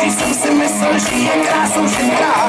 Když jsem si myslel, že je krásou šetrá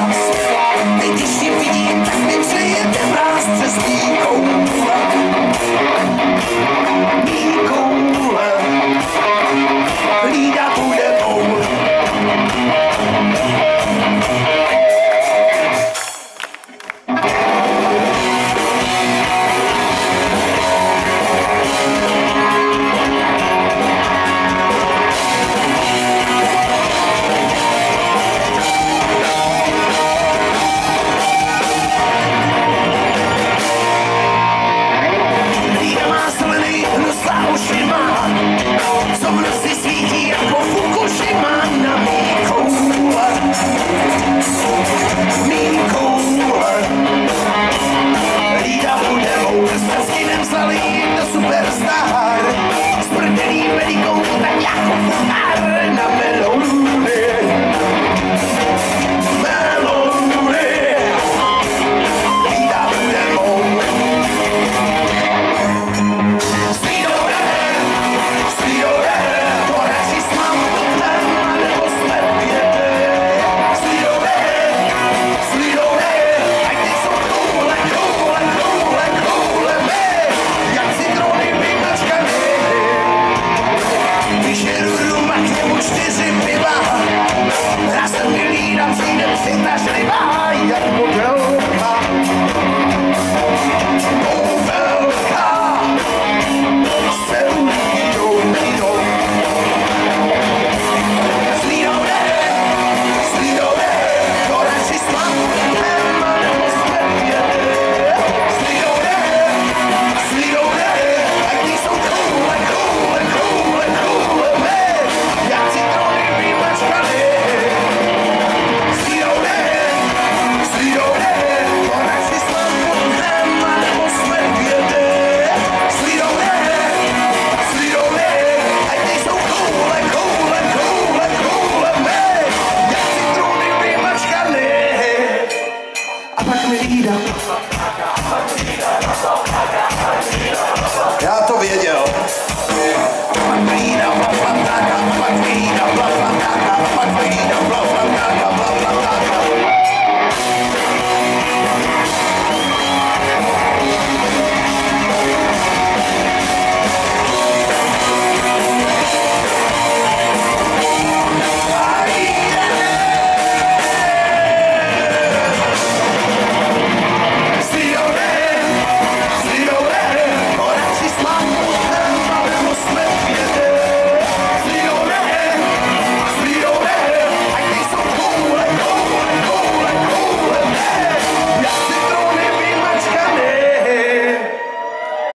Já to věděl.